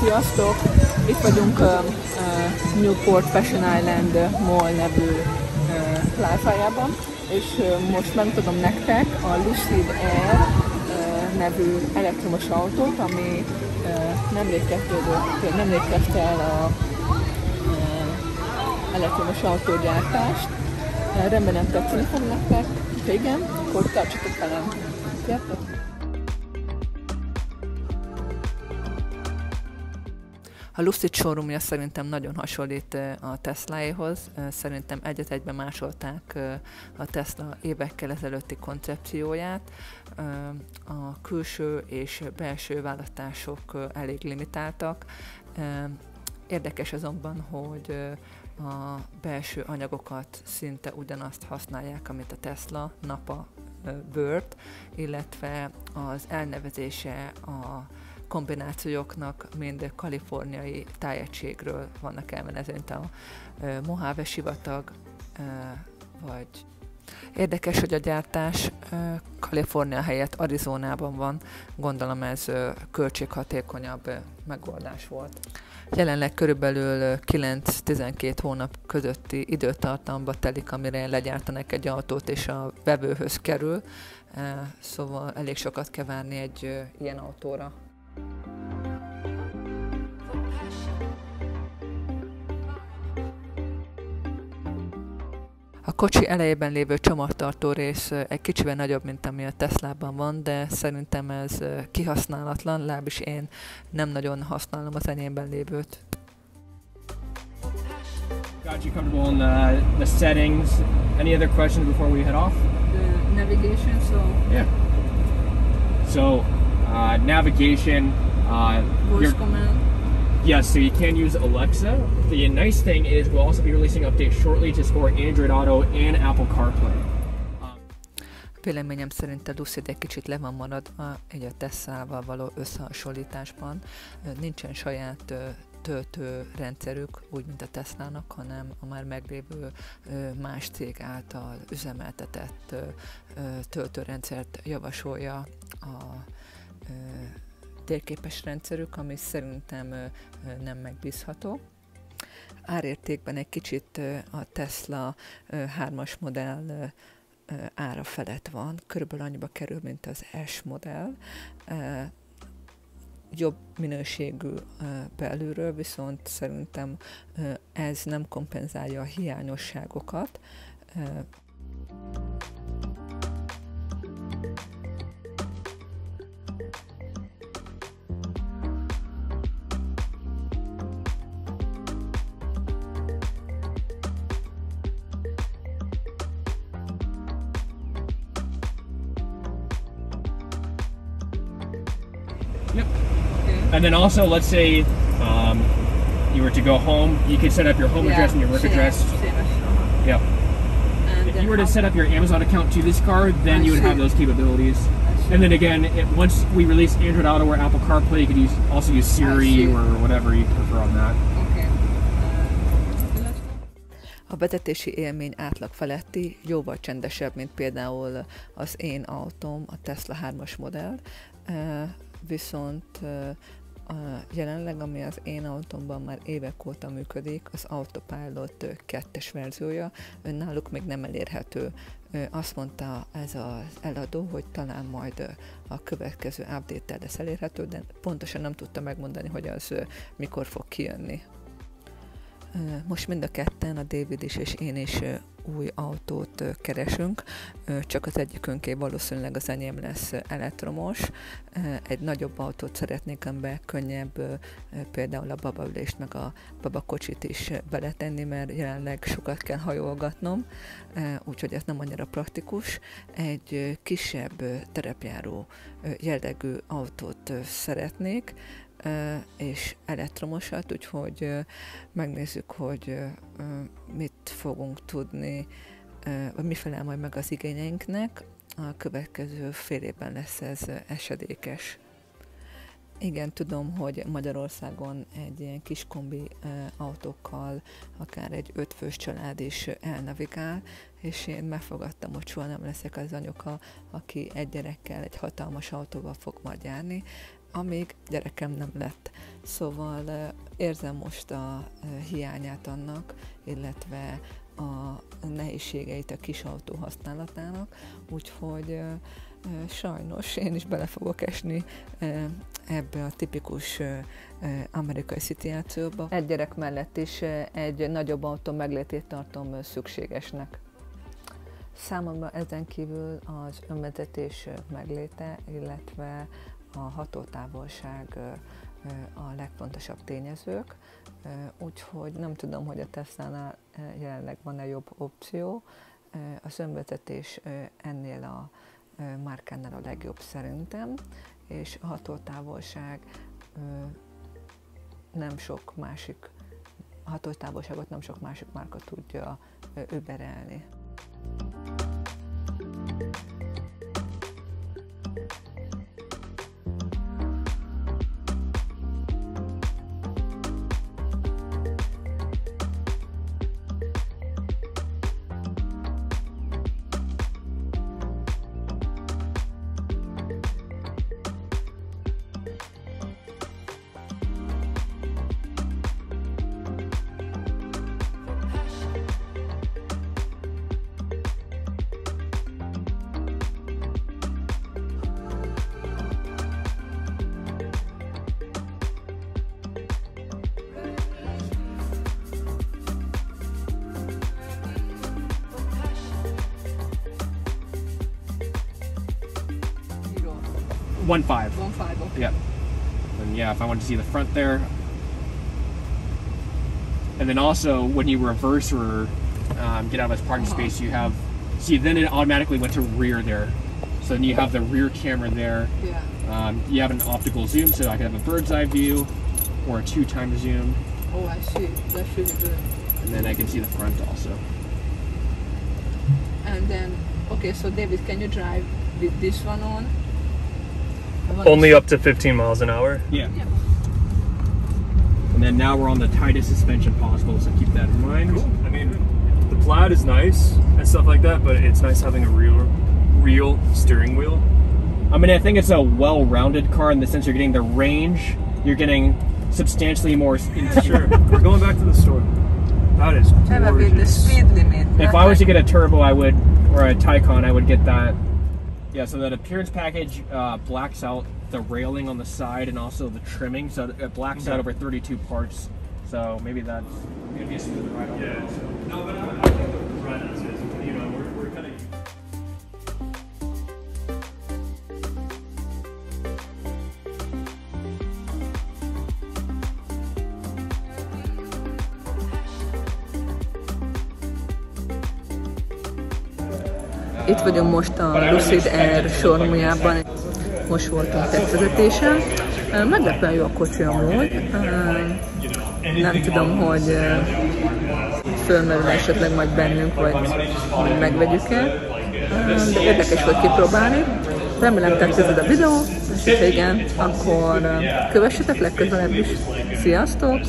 Sziasztok! Itt vagyunk uh, uh, Newport Fashion Island Mall nevű uh, plázájában, és uh, most megmutatom nektek a Lucid Air uh, nevű elektromos autót, ami uh, nemrég kezdődött, nemrég kezdte el a uh, elektromos autógyártást. Uh, remélem tetszeni fog nektek, ha igen, akkor tartsatok velem. Sziasztok! A Lucid showroomja szerintem nagyon hasonlít a Tesláéhoz. Szerintem egyet egyben másolták a Tesla évekkel ezelőtti koncepcióját. A külső és belső választások elég limitáltak. Érdekes azonban, hogy a belső anyagokat szinte ugyanazt használják, amit a Tesla, napa, bőrt, illetve az elnevezése a kombinációknak mind kaliforniai tájegységről vannak elmenezve, mint a Mojave sivatag, vagy Érdekes, hogy a gyártás Kalifornia helyett Arizonában van, gondolom ez költséghatékonyabb megoldás volt. Jelenleg körülbelül 9-12 hónap közötti időtartamba telik, amire legyártanak egy autót és a vevőhöz kerül, szóval elég sokat kell várni egy ilyen autóra. Kocsi elejében lévő csomagtartó rész egy kicsivel nagyobb, mint ami a Teslában van, de szerintem ez kihasználatlan, legalábbis én nem nagyon használom az enyémben lévőt. Got you comfortable in the, the settings. Any other questions before we head off? The navigation, so... Yeah. So, uh, navigation. Uh, voice command. Yes, so you can use Alexa. The nice thing is we'll also be releasing updates shortly to support Android Auto and Apple CarPlay. Véleményem szerint a Lucid egy kicsit le van maradva egy a Tesla-val való összehasonlításban. Nincsen saját töltőrendszerük, úgy, mint a Tesla-nak, hanem a már meglévő más cég által üzemeltetett töltőrendszert javasolja a térképes rendszerük, ami szerintem nem megbízható. Árértékben egy kicsit a Tesla 3-as modell ára felett van, körülbelül annyiba kerül, mint az S modell. Jobb minőségű belülről, viszont szerintem ez nem kompenzálja a hiányosságokat. Yep. And then also, let's say um, you were to go home, you could set up your home address and your work address. Yep. If you were to set up your Amazon account to this car, then I you would have those capabilities. And then again, it, once we release Android Auto or Apple CarPlay, you could use also use Siri or whatever you prefer on that. A vezetési élmény átlag feletti, jóval csendesebb, mint például az én autóm, a Tesla 3-as modell, Eh, viszont jelenleg, ami az én autómban már évek óta működik, az Autopilot kettes verziója, náluk még nem elérhető. Azt mondta ez az eladó, hogy talán majd a következő update-tel lesz elérhető, de pontosan nem tudta megmondani, hogy az mikor fog kijönni. Most mind a ketten, a David is és én is új autót keresünk, csak az egyikünké valószínűleg az enyém lesz elektromos. Egy nagyobb autót szeretnék, amiben könnyebb például a babaülést meg a babakocsit is beletenni, mert jelenleg sokat kell hajolgatnom, úgyhogy ez nem annyira praktikus. Egy kisebb terepjáró jellegű autót szeretnék, és elektromosat, úgyhogy megnézzük, hogy mit fogunk tudni, vagy mi felel majd meg az igényeinknek. A következő fél évben lesz ez esedékes. Igen, tudom, hogy Magyarországon egy ilyen kis kombi autókkal akár egy ötfős család is elnavigál, és én megfogadtam, hogy soha nem leszek az anyuka, aki egy gyerekkel egy hatalmas autóval fog majd járni, amíg gyerekem nem lett. Szóval érzem most a hiányát annak, illetve a nehézségeit a kis autó használatának, úgyhogy sajnos én is bele fogok esni ebbe a tipikus amerikai szituációba. Egy gyerek mellett is egy nagyobb autó meglétét tartom szükségesnek. Számomra ezen kívül az önvezetés megléte, illetve a hatótávolság a legfontosabb tényezők, úgyhogy nem tudom, hogy a Tesla-nál jelenleg van-e jobb opció. Az önvezetés ennél a márkánál a legjobb szerintem, és a hatótávolság nem sok másik hatótávolságot nem sok másik márka tudja überelni. One five. One five. Okay. Yeah. And yeah, if I wanted to see the front there. And then also when you reverse or um, get out of its parking uh-huh. space, you have see then it automatically went to rear there. So then you have the rear camera there. Yeah. Um, you have an optical zoom, so I could have a bird's eye view or a two time zoom. Oh, I see. That's really good. And then I can see the front also. And then, okay, so David, can you drive with this one on? Only up to 15 miles an hour? Yeah. yeah. And then now we're on the tightest suspension possible, so keep that in mind. Cool. I mean, the plaid is nice and stuff like that, but it's nice having a real, real steering wheel. I mean, I think it's a well-rounded car in the sense you're getting the range, you're getting substantially more. sure. We're going back to the store. That is gorgeous. the speed limit. If I was to get a turbo, I would, or a Taycan, I would get that yeah, so that appearance package uh, blacks out the railing on the side and also the trimming, so it blacks okay. out over 32 parts. So maybe that's gonna be a smooth ride. Yeah. No, Itt vagyunk most a Lucid Air showroomjában, most voltunk tesztvezetésen. Meglepően jó a kocsi amúgy. Nem tudom, hogy fölmerül esetleg majd bennünk, vagy megvegyük-e. De érdekes volt kipróbálni. Remélem tetszett a videó, és ha igen, akkor kövessetek legközelebb is. Sziasztok!